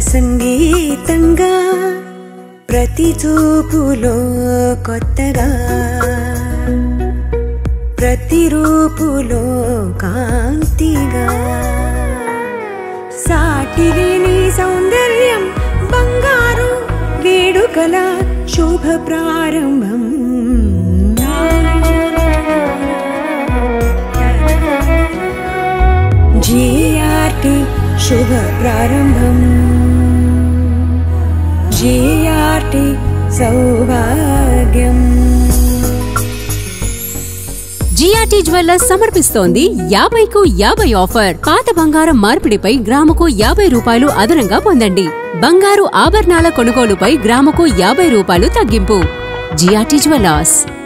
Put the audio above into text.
సంగీతంగా ప్రతి చూపులో కొత్తగా ప్రతి రూపులో కాంతిగా. సాటిలేని సౌందర్యం బంగారు వేడుకల శుభ ప్రారంభం. జీఆర్టీ శుభ ప్రారంభం. జిఆర్టి సౌభాగ్యం. జిఆర్టీ జ్యువెల్లర్స్ సమర్పిస్తోంది యాభైకు యాభై ఆఫర్. పాత బంగారం మార్పిడిపై గ్రాముకు యాభై రూపాయలు అదనంగా పొందండి. బంగారు ఆభరణాల కొనుగోలుపై గ్రాముకు యాభై రూపాయలు తగ్గింపు. GRT jewellers